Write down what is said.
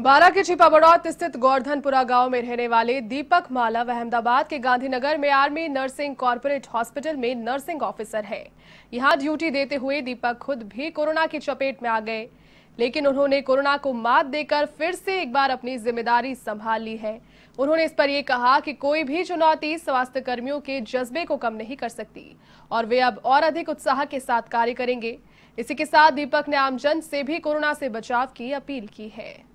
बारा के छिपाबड़ौत स्थित गोवर्धनपुरा गाँव में रहने वाले दीपक माला व अहमदाबाद के गांधीनगर में आर्मी नर्सिंग कॉरपोरेट हॉस्पिटल में नर्सिंग ऑफिसर है। यहाँ ड्यूटी देते हुए दीपक खुद भी कोरोना की चपेट में आ गए। लेकिन उन्होंने कोरोना को मात देकर फिर से एक बार अपनी ज़िम्मेदारी संभाल ली है। उन्होंने इस पर यह कहा कि कोई भी चुनौती स्वास्थ्य कर्मियों के जज्बे को कम नहीं कर सकती और वे अब और अधिक उत्साह के साथ कार्य करेंगे। इसी के साथ दीपक ने आमजन से भी कोरोना से बचाव की अपील की है।